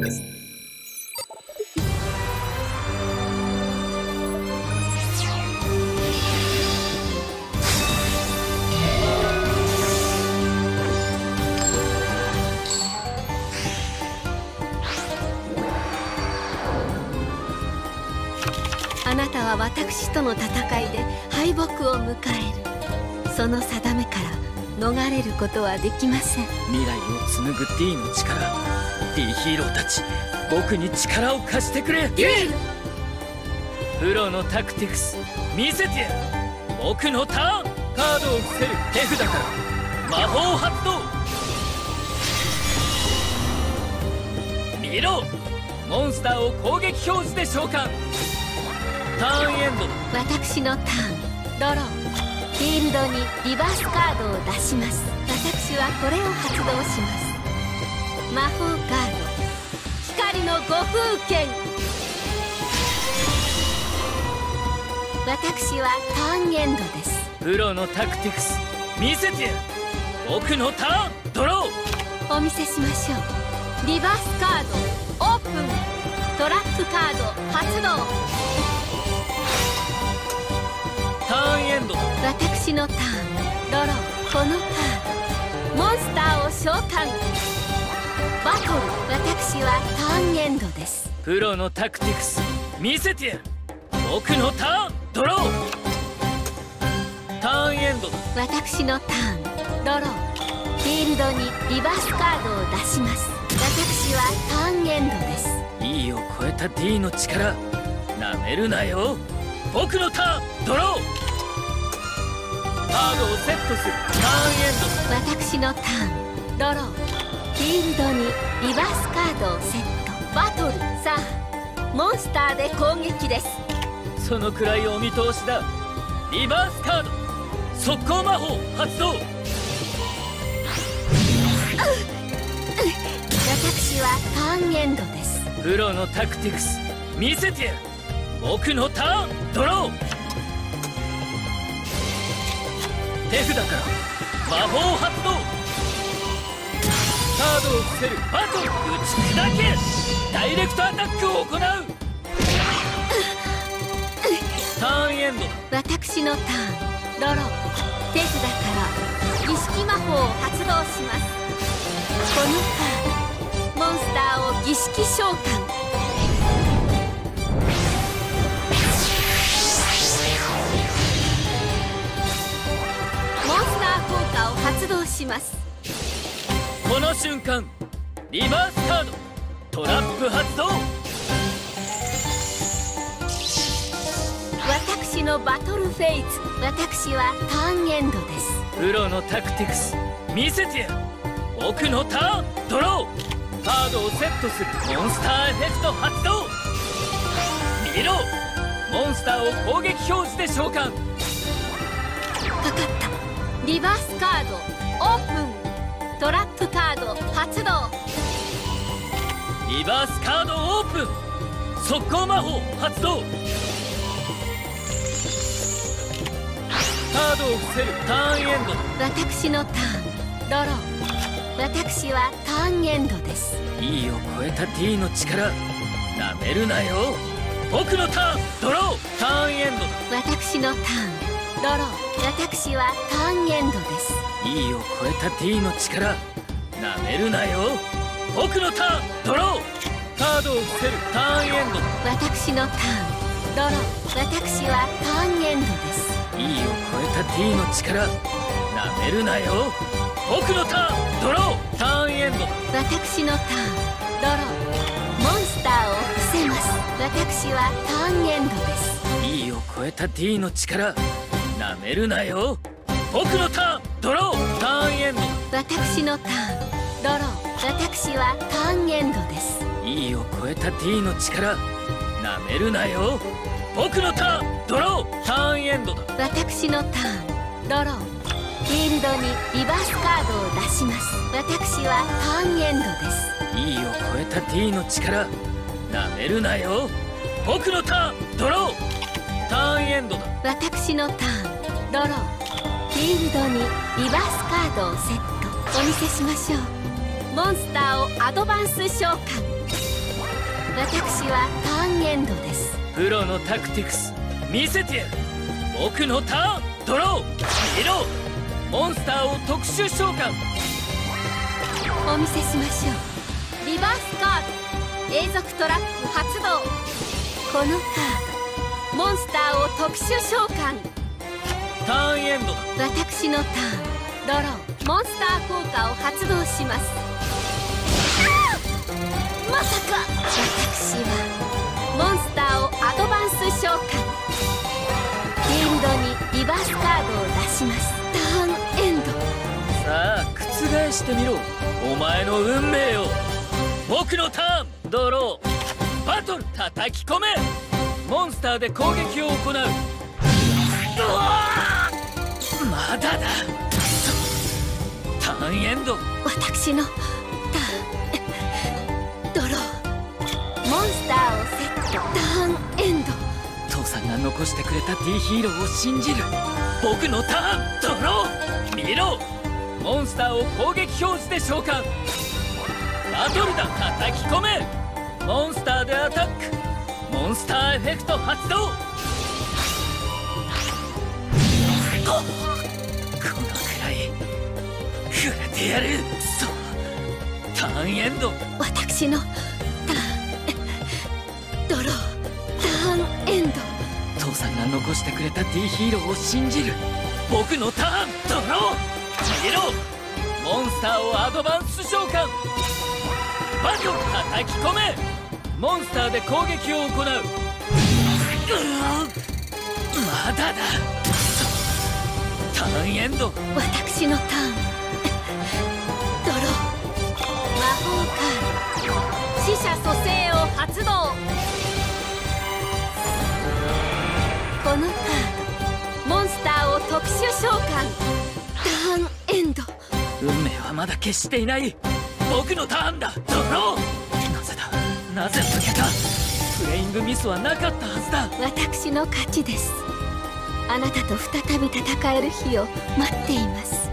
あなたは私との戦いで敗北を迎える。その定めから逃れることはできません。未来を紡ぐ D の力。D ヒーローたち僕に力を貸してくれ。デュエルプロのタクティクス見せてやる僕のターン。カードを伏せる。手札から魔法発動。見ろ。モンスターを攻撃表示で召喚。ターンエンド。私のターン。ドローフィールドにリバースカードを出します。私はこれを発動します。魔法風剣私はターンエンドです。プロのタクティクス見せて僕のターンドロー。お見せしましょう。リバースカードオープン。トラップカード発動。ターンエンド。私のターン。ドロー。このカードモンスターを召喚。バトル私はターンエンドです。プロのタクティクス見せてやる。僕のターンドロー。ターンエンド。私のターンドロー。フィールドにリバースカードを出します。私はターンエンドです。E を超えた D の力。なめるなよ。僕のターンドロー。カードをセットする。ターンエンド。私のターンドロー。フィールドにリバースカードをセットバトルさあモンスターで攻撃ですそのくらいお見通しだ。リバースカード。速攻魔法発動。私はターンエンドですプロのタクティクス見せてやる。僕のターンドロー。手札から魔法発動伏せるバトル打ち砕けダイレクトアタックを行うターンエンド。私のターンドロ。ー手札から儀式魔法を発動します。このカードモンスターを儀式召喚。モンスター効果を発動します。この瞬間リバースカードトラップ発動。私のバトルフェイズ私はターンエンドです。プロのタクティクス見せてやる。僕のターンドロー。カードをセットするモンスターエフェクト発動。見ろ。モンスターを攻撃表示で召喚。かかった。リバースカードオープン。トラップリバースカードオープン。速攻魔法発動。カードを伏せる。ターンエンド。私のターン。ドロー。私はターンエンドです。E を超えた D の力。なめるなよ。僕のターン。ドロー。ターンエンド。私のターン。ドロー。私はターンエンドです。E を超えた D の力。なめるなよ僕のターンドロー。カードを伏せるターンエンド。私のターンドロー私はターンエンドです。E を超えた D の力なめるなよ。僕のターンドロー。ターンエンド。私のターンドロー。モンスターを伏せます。私はターンエンドです。E を超えた D の力なめるなよ。僕のターンドロー。ターンエンド。私のターンドロー私はターンエンドです。E を超えた D の力なめるなよ。僕のターンドロー。ターンエンドだ。私のターンドロー。フィールドにリバースカードを出します。私はターンエンドです。E を超えた D の力なめるなよ。僕のターンドロー。ターンエンドだ。私のターンドロー。フィールドにリバースカードをセットお見せしましょうモンスターをアドバンス召喚。私はターンエンドです。プロのタクティクス。見せてやる僕のターンドロー。見ろモンスターを特殊召喚。お見せしましょう。リバースカード。永続トラック発動。このカード。モンスターを特殊召喚。ターンエンドだ。私のターン。ドロー。モンスター効果を発動しますまさか私はモンスターをアドバンス召喚フィールドにリバースカードを。出しますターン。エンド。さあ覆してみろお前の運命を僕のターン。ドロー。バトル叩き込め。モンスターで攻撃を行う。うまだだ。ターンエンド。私の。が残してくれた T ヒーローを信じる。僕のターンドロー見ろ。モンスターを攻撃表示で召喚。バトルだ叩き込め。モンスターでアタック。モンスターエフェクト発動。ここのくらい。触れてやる。そう。ターンエンド。私のさんが残してくれた T ヒーローを信じる。僕のターン。ドロー見ろ。モンスターをアドバンス召喚。バト叩き込め。モンスターで攻撃を行う。うまだだ。ターンエンド。私のターン。ドロー。魔法カード死者蘇生を発動。このカードモンスターを特殊召喚。ターンエンド。運命はまだ決していない僕のターンだドローなぜだ？なぜ負けた？プレイングミスはなかったはずだ。私の勝ちです。あなたと再び戦える日を待っています